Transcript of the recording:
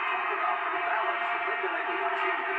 talk about the balance that they've